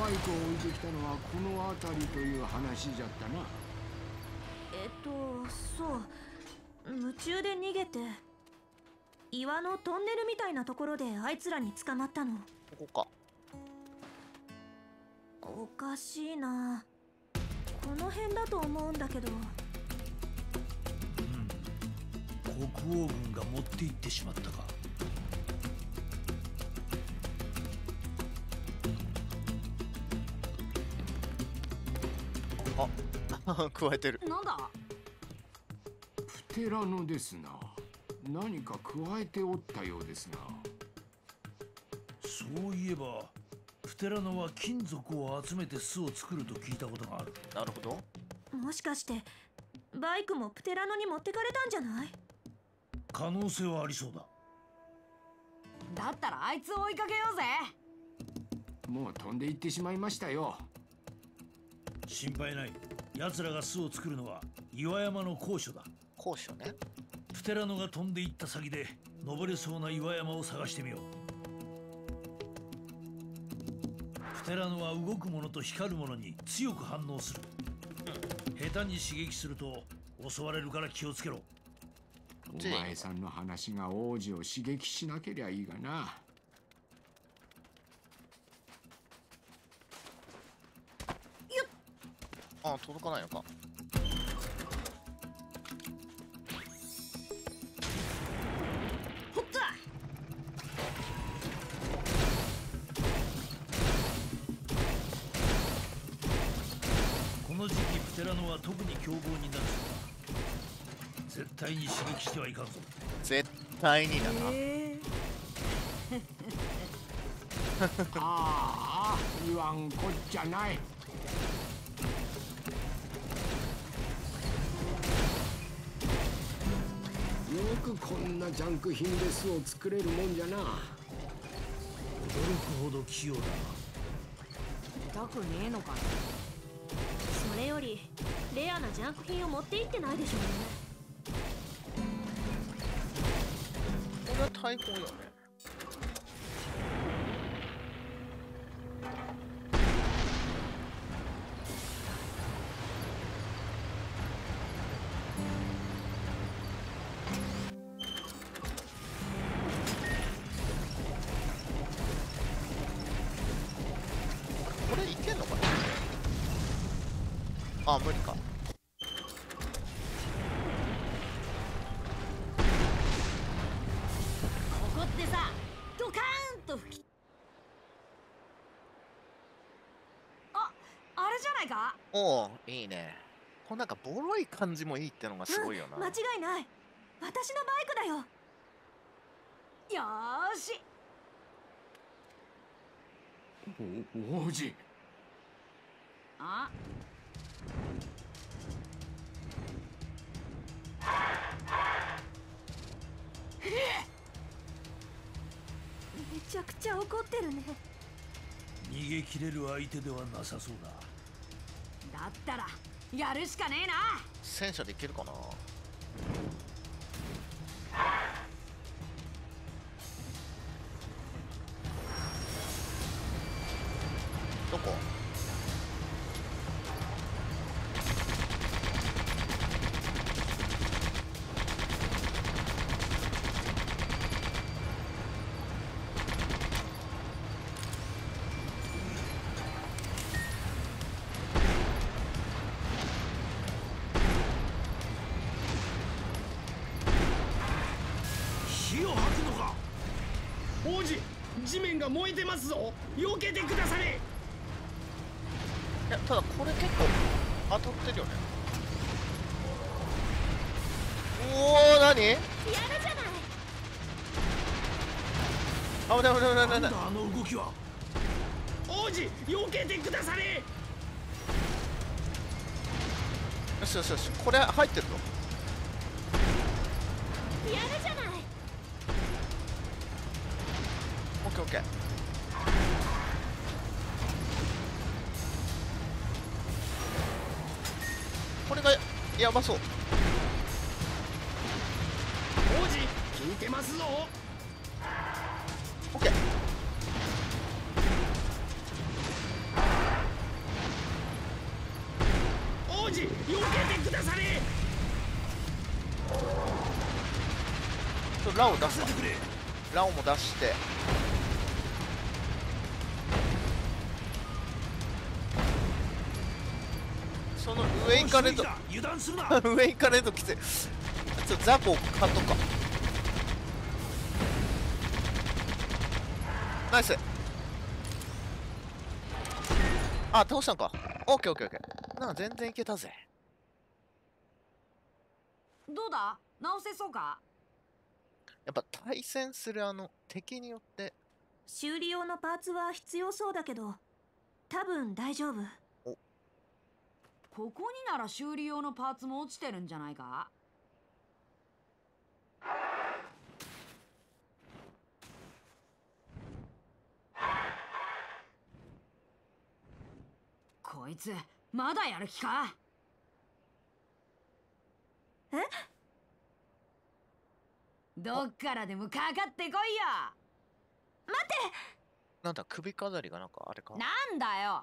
バイクを置いてきたのはこの辺りという話じゃったな。えっとそう。夢中で逃げて岩のトンネルみたいなところであいつらに捕まったの。ここか。おかしいな。この辺だと思うんだけど。国王軍が持って行ってしまったか 加えてる。なんだ？プテラノですな。何か加えておったようですな。そういえばプテラノは金属を集めて巣を作ると聞いたことがある。なるほど。もしかしてバイクもプテラノに持ってかれたんじゃない？可能性はありそうだ。だったらあいつを追いかけようぜ。もう飛んでいってしまいましたよ。心配ない奴らが巣を作るのは岩山の高所だ。高所ね。プテラノが飛んでいった先で登れそうな岩山を探してみよう。プテラノは動くものと光るものに強く反応する。下手に刺激すると襲われるから気をつけろ。お前さんの話が王子を刺激しなけりゃいいがなあ届かないのか。ほったこの時期プテラノは特に凶暴になる。絶対に刺激してはいかんぞ。絶対にだな、ああ言わんこっちゃないくこんなジャンク品で巣を作れるもんじゃな。驚くほど器用だ痛くねえのかな。それよりレアなジャンク品を持って行ってないでしょうね。これは大砲よねあ無理か。ここってさドカーンと吹き。ああれじゃないか？おおいいね。このなんかボロい感じもいいってのがすごいよな、間違いない。私のバイクだよ。よーし。お王子あめちゃくちゃ怒ってるね。逃げ切れる相手ではなさそうだ。だったらやるしかねえな。戦車でいけるかな？燃えてますぞ。避けてくだされ。いやただこれ結構当たってるよね。おお何？やるじゃない危ない危ない危ない危ない。なんだあの動きは。王子避けてくだされ。よしよしよしこれ入ってるの？やるじゃない。オッケーオッケーやばそう。王子聞いてますぞ。オッケー。王子よけてくださりラを出すラオも出して。その上行かれるとするな。上行かれるときつい。ちょっとザコ買っとくか。ナイス。あ倒したんか。オッケーオッケーオッケー。なあ全然いけたぜ。どうだ？直せそうか？やっぱ対戦するあの敵によって。修理用のパーツは必要そうだけど多分大丈夫ここになら修理用のパーツも落ちてるんじゃないか？こいつまだやる気か？え？どっからでもかかってこいよ！なんだ首飾りがなんかあれか？なんだよ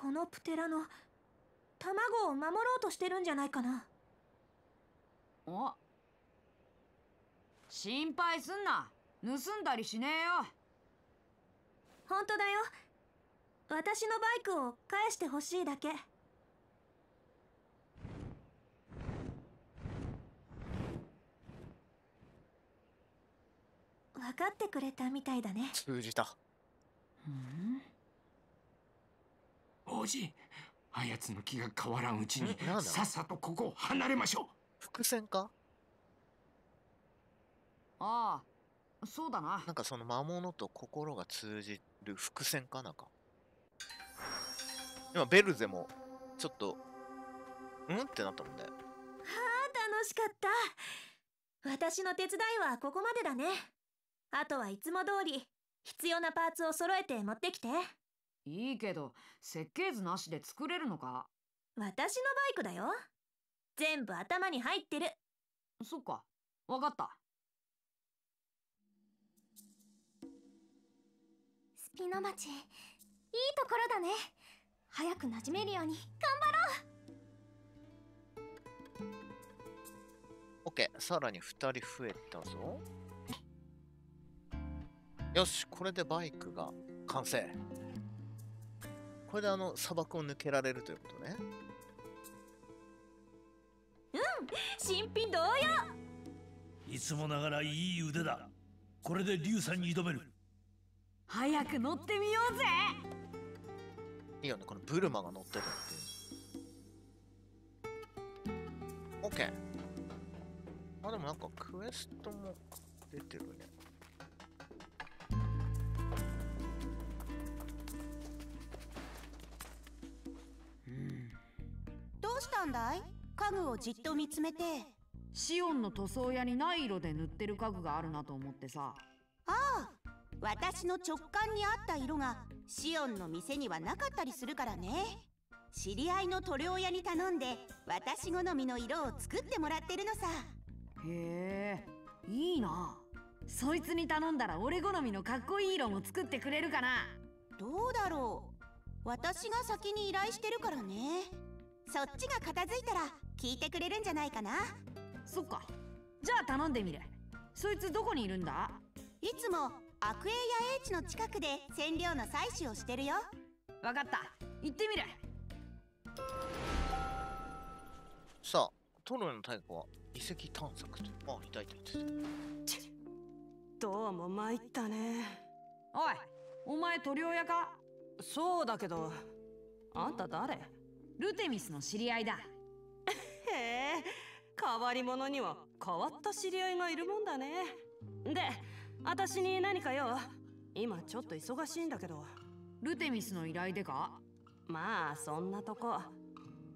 このプテラノ卵を守ろうとしてるんじゃないかな。お？心配すんな。盗んだりしねえよ。本当だよ。私のバイクを返してほしいだけ。分かってくれたみたいだね。通じた王子あやつの気が変わらんうちにさっさとここを離れましょ伏線か？ああそうだな。なんかその魔物と心が通じる伏線かなんか。今ベルゼもちょっとうん？ってなったもんね。楽しかった。私の手伝いはここまでだね。あとはいつも通り必要なパーツを揃えて持ってきていいけど設計図なしで作れるのか？私のバイクだよ。全部頭に入ってる。そっか。わかった。スピノ町いいところだね。早く馴染めるように。オッケー。さらに2人増えたぞ。よしこれでバイクが完成これであの砂漠を抜けられるということね。新品同様。いつもながらいい腕だ。これで竜さんに挑める。早く乗ってみようぜ。いいよねこのブルマが乗ってるって。いうオッケー。あでもなんかクエストも出てるねたんだい?家具をじっと見つめて。シオンの塗装屋にない色で塗ってる家具があるなと思ってさ。ああ私の直感に合った色がシオンの店にはなかったりするからね。知り合いの塗料屋に頼んで私好みの色を作ってもらってるのさ。へえいいな。そいつに頼んだら俺好みのかっこいい色も作ってくれるかな。どうだろう。私が先に依頼してるからねそっちが片付いたら聞いてくれるんじゃないかな。そっか。じゃあ頼んでみる。そいつどこにいるんだ？いつもアクエイヤ H の近くで染料の採取をしてるよ。わかった。行ってみる。さあトロイの大河は遺跡探索と。あいたいたいたいどうも参ったね。おいお前塗料屋か？そうだけどあんた誰？ルテミスの知り合いだ。へえ変わり者には変わった知り合いがいるもんだね。で私に何かよ今ちょっと忙しいんだけど。ルテミスの依頼でか？まあそんなとこ。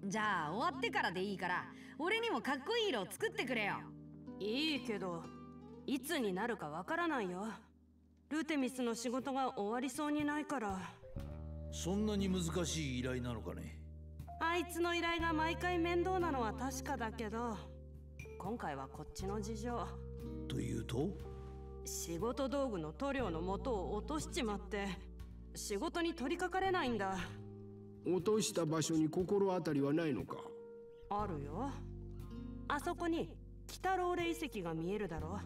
じゃあ終わってからでいいから俺にもかっこいい色を作ってくれよ。いいけどいつになるかわからないよ。ルテミスの仕事が終わりそうにないから。そんなに難しい依頼なのかね？あいつの依頼が毎回面倒なのは確かだけど今回はこっちの事情。というと？仕事道具の塗料の元を落としちまって仕事に取り掛かれないんだ。落とした場所に心当たりはないのか？あるよ。あそこに北ローレ遺跡が見えるだろ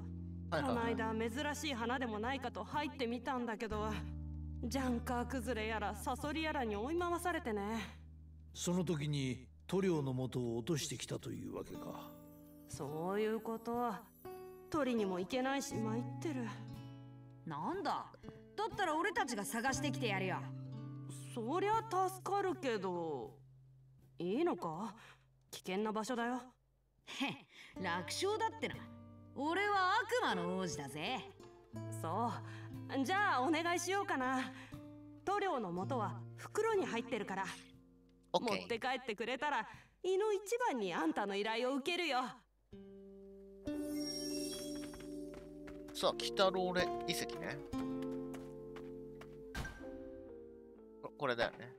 はい。この間珍しい花でもないかと入ってみたんだけどジャンカー崩れやらサソリやらに追い回されてねその時に塗料の元を落としてきたというわけか。そういうこと取りにも行けないし参ってる。なんだ？だったら俺たちが探してきてやるよ。そりゃ助かるけど。いいのか？危険な場所だよ。へ楽勝だってな。俺は悪魔の王子だぜ。そう。じゃあお願いしようかな。塗料の元は袋に入ってるから持って帰ってくれたら胃の一番にあんたの依頼を受けるよ。ーさあ北ローレ遺跡ね。ここれだよね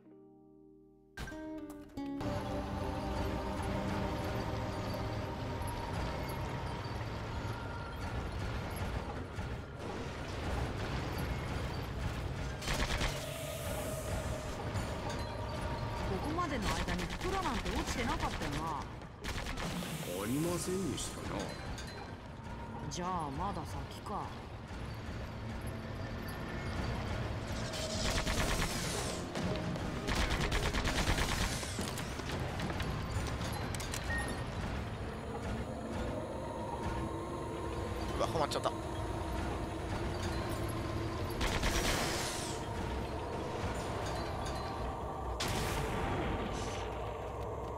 じゃあまだ先か。うわハマっちゃった。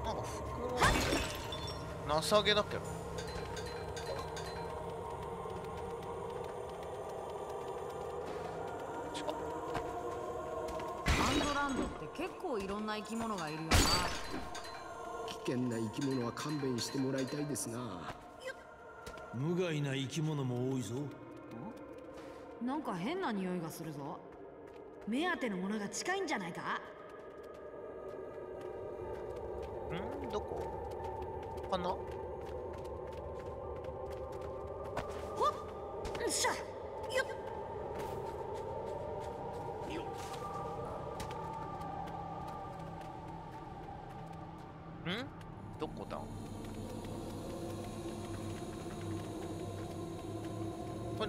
なんか袋情けだけど。な生き物がいるよな。危険な生き物は勘弁してもらいたいですな。無害な生き物も多いぞ。なんか変な匂いがするぞ。目当てのものが近いんじゃないか。ん？どこ？かな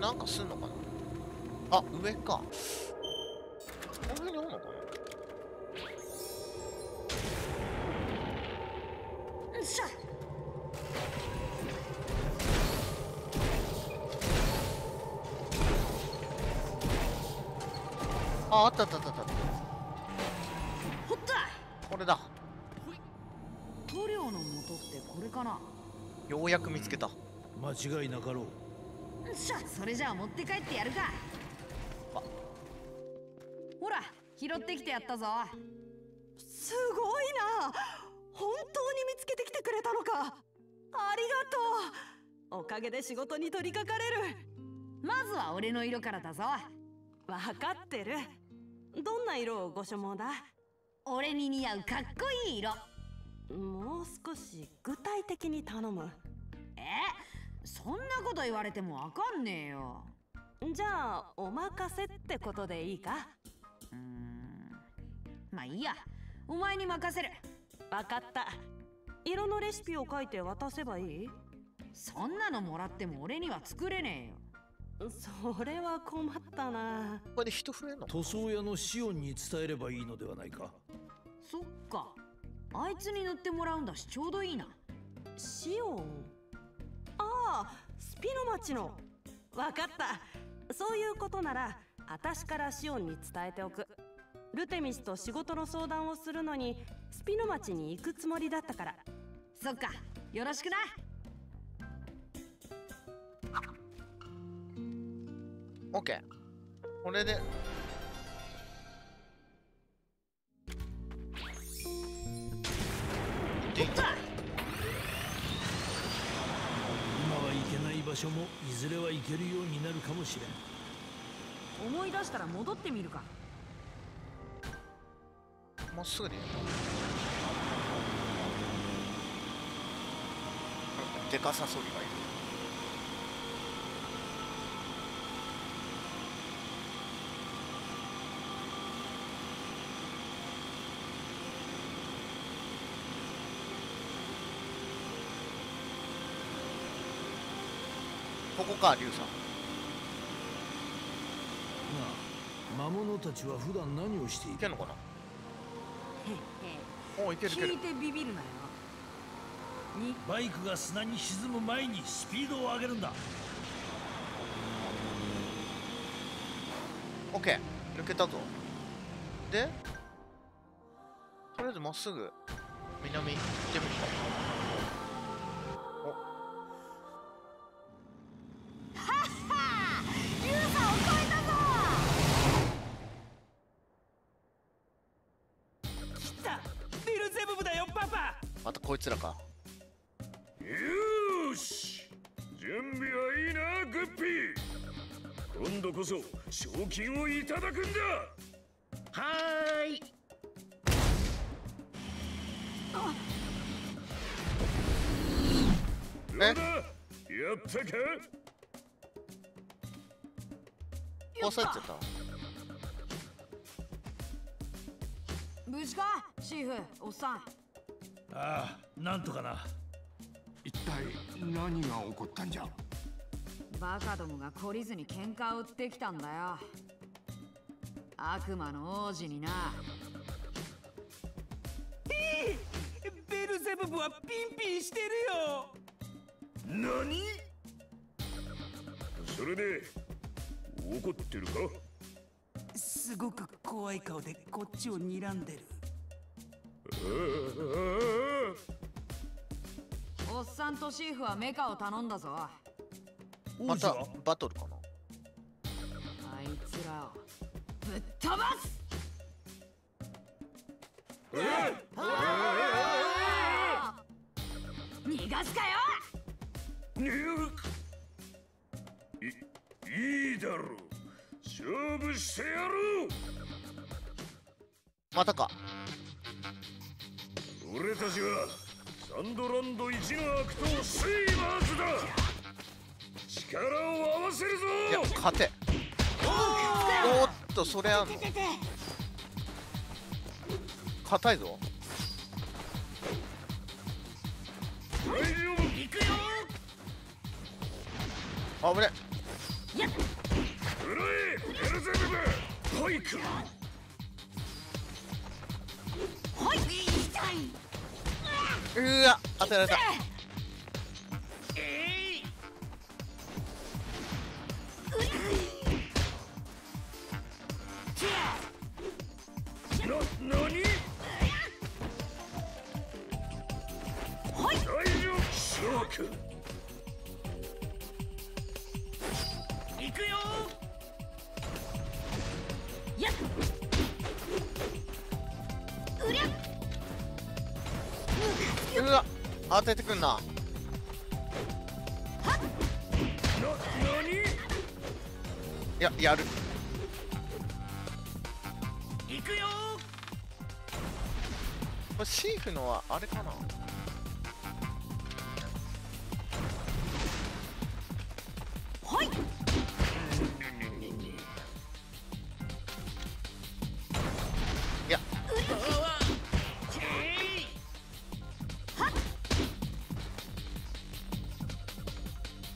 なんかすんのかな？あ上か。上におんのかな？よっしゃ。ああったあったあったあった。これだ。塗料の元ってこれかな？ようやく見つけた。間違いなかろうそれじゃあ持って帰ってやるか。あ。ほら拾ってきてやったぞ。すごいな。本当に見つけてきてくれたのか。ありがとう。おかげで仕事に取り掛かれる。まずは俺の色からだぞ。わかってる。どんな色をご所望だ？俺に似合うかっこいい色。もう少し具体的に頼む。え？そんなこと言われてもわかんねえよ。じゃあお任せってことでいいか？うーん。まあいいや。お前に任せる。わかった。色のレシピを書いて渡せばいい？そんなのもらっても俺には作れねえよ。それは困ったな。これで人増えんの？塗装屋のシオンに伝えればいいのではないか。そっか。あいつに塗ってもらうんだしちょうどいいな。シオン？スピノ町の。わかった。そういうことなら私からシオンに伝えておく。ルテミスと仕事の相談をするのにスピノ町に行くつもりだったから。そっか。よろしくな。オッケーこれで。でった今は行けない場所もいずれは行けるようになるかもしれん。思い出したら戻ってみるか。まっすぐでかさそうにがいるここかリュウさん。なあ魔物たちは普段何をしている？いけんのかな？へおいけるいける。へ聞いてビビるなよ。に？バイクが砂に沈む前にスピードを上げるんだ。オッケー抜けたぞ。でとりあえずまっすぐ南行ってみるか賞金をいただくんだ。はーい。えどうだ？やったか？されちゃった。無事か？シーフおっさん。ああなんとかな。一体何が起こったんじゃ？バカどもが懲りずに喧嘩を売ってきたんだよ。悪魔の王子にな。ベルゼブブはピンピンしてるよ。何？それで怒ってるか？すごく怖い顔でこっちを睨んでる。あおっさんとシーフはメカを頼んだぞ。あまたバトルかな？いつらをぶっ飛ばす！逃がすかよいいいだろう勝負してやろうまたか俺たちはサンドランド一の悪党セイバーズだ力を合わせるぞ！いや勝て。おーっとそれあんの。硬いぞ。大丈夫行くよあぶねうらえ。エルゼベブホイクうわ当てられた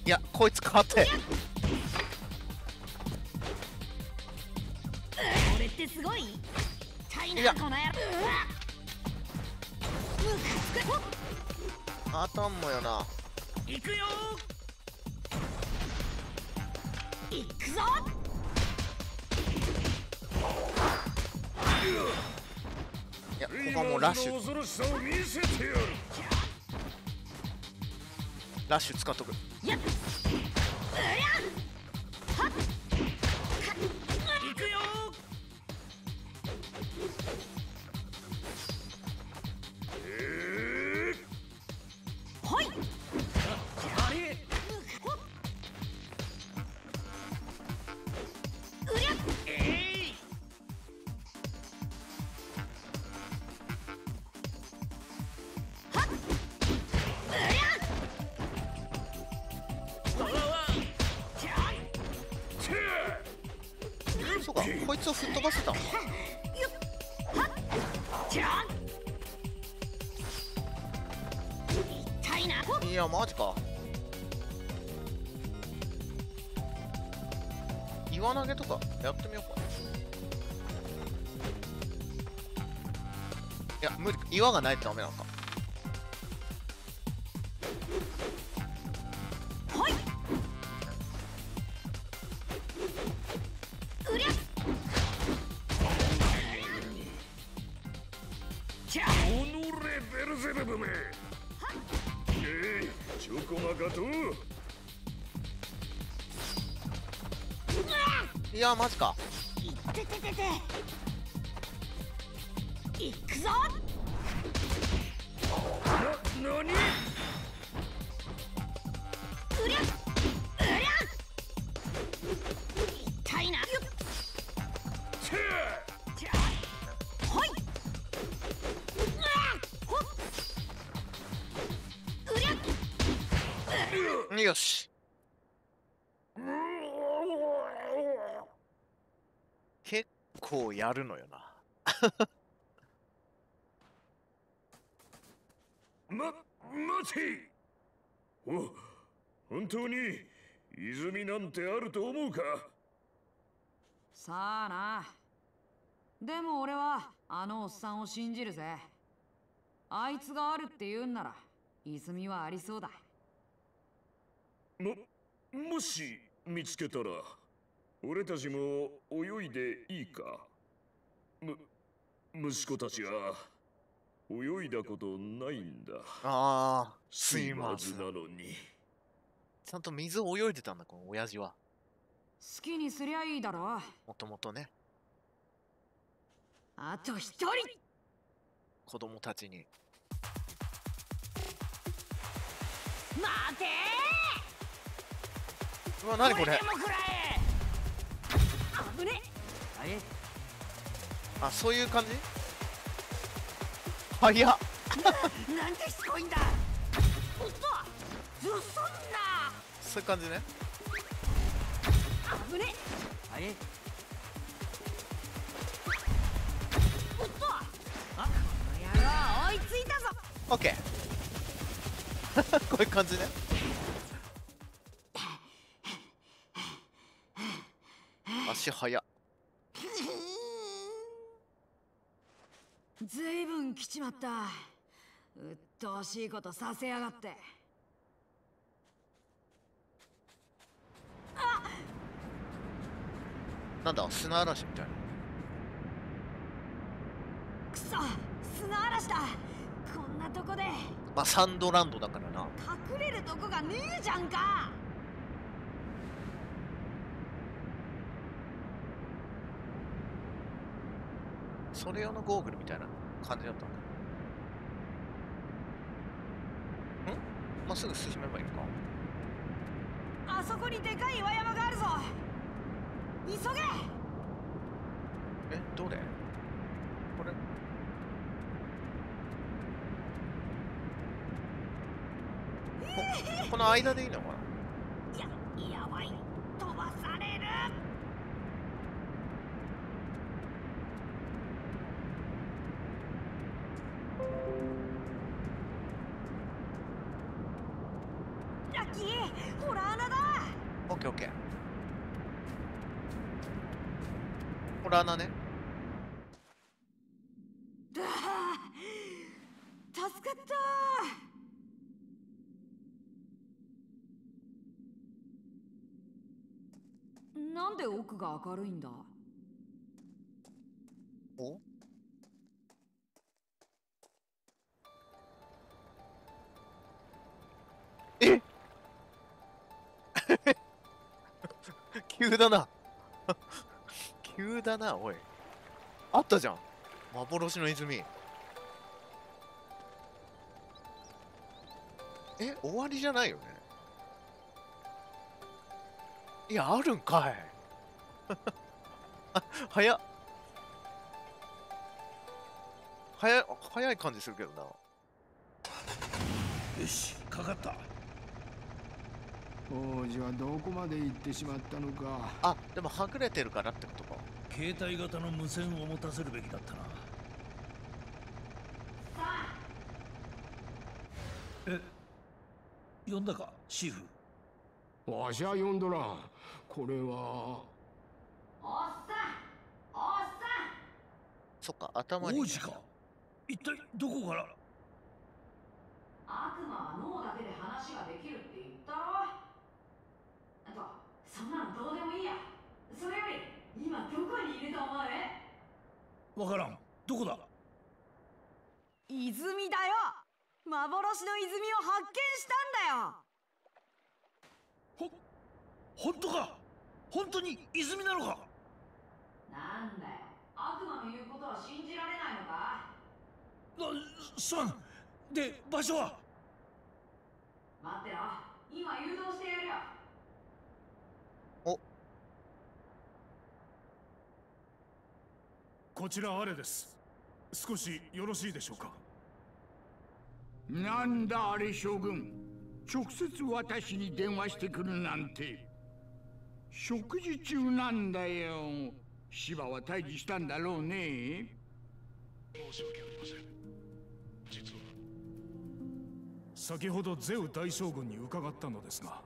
いやこいつ勝て俺ってすごい？あたんもよな行くよ行くぞ。いやここはもうラッシュラッシュ使っとく。つを吹っ飛ばせたの？いやマジか。岩投げとかやってみようか。いや無理。岩がないとダメなのか。ベルゼブブめえいチョコマカといやマジか。いってててていくぞ。な、なるのよな。ま、待て!お、本当に泉なんてあると思うか?さあな。でも俺はあのおっさんを信じるぜ。あいつがあるって言うんなら泉はありそうだ。も、もし見つけたら俺たちも泳いでいいか?む、息子たちは泳いだことないんだ。あー。すいませんなのに。ちゃんと水を泳いでたんだこの親父は。好きにすりゃいいだろ。もともとね。あと一人。子供たちに。待て。うわ何これ。危ね。あれ？あそういう感じ？早っ。なんてしつこいんだ？おっとそそんな！そういう感じね。危ねあれおっとあこの野郎追いついたぞ！オッケー。こういう感じね。足早っずいぶん来ちまった。うっとうしいことさせやがって。なんだ砂嵐みたいな。くそ！砂嵐だ！こんなとこで。まあサンドランドだからな。隠れるとこがねえじゃんかそれ用のゴーグルみたいな感じだったのか。ん？まっすぐ進めばいいのか。あそこにでかい岩山があるぞ。急げ！えどれ？これ？ここの間でいいのかな？った。なんで奥が明るいんだ？お？え？急だな。急だなおい。あったじゃん。幻の泉。え終わりじゃないよね？いやあるんかい。あ 早っ。早い早い感じするけどな。よしかかった。王子はどこまで行ってしまったのか。あでもはぐれてるからってことか。携帯型の無線を持たせるべきだったな。え呼んだかシーフわしは呼んどらん。これは。そっか頭に。王子か？一体どこから？悪魔は脳だけで話ができるって言ったろ？あとそんなのどうでもいいや。それより今どこにいると思う？わからん。どこだ？泉だよ幻の泉を発見したんだよ。ほ本当か？本当に泉なのか？なんだよ。悪魔の言うことは信じられないのか？なすまんで場所は？待ってろ。今誘導してやるよ。お。こちらアレです。少しよろしいでしょうか？なんだあれ将軍。直接私に電話してくるなんて。食事中なんだよ。芝は退治したんだろうね。申し訳ありません。実は先ほどゼウ大将軍に伺ったのですが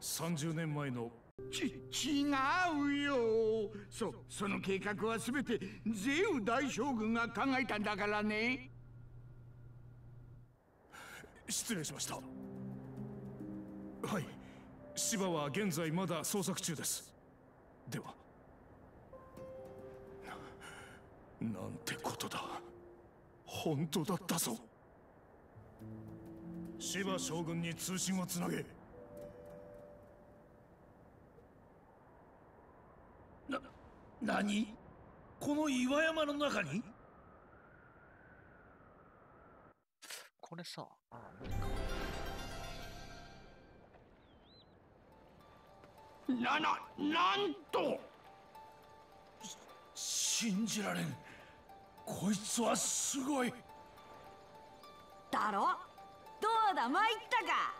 30年前のち違うよ。そその計画は全てゼウ大将軍が考えたんだからね失礼しました。はい。芝は現在まだ捜索中です。では。ななんてことだ。本当だったぞ。芝将軍に通信をつなげ。な何？この岩山の中に？これさ。あなななんと。信じられん。こいつはすごい。だろ？どうだ参ったか。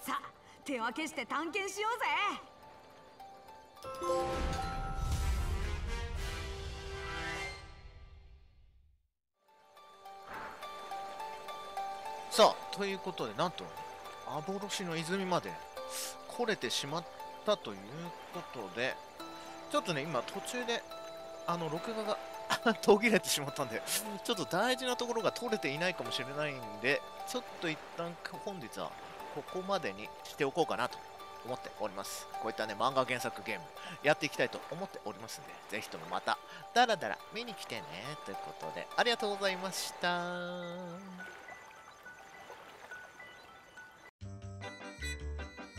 さあ手分けして探検しようぜさあということでなんと幻の泉まで来れてしまったということでちょっとね今途中であの録画が 途切れてしまったんでちょっと大事なところが撮れていないかもしれないんでちょっと一旦本日はここまでにしておこうかなと思っております。こういったね漫画原作ゲームやっていきたいと思っておりますんでぜひともまたダラダラ見に来てねということでありがとうございました。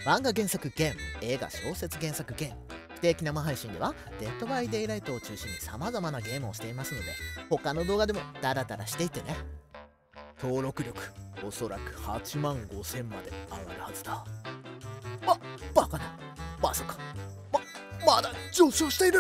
漫画原作ゲーム映画小説原作ゲーム不定期生配信ではデッドバイデイライトを中心に様々なゲームをしていますので他の動画でもダラダラしていてね。登録力おそらく8万5000まで上がるはずだ。あバカなまさか。ままだ上昇している。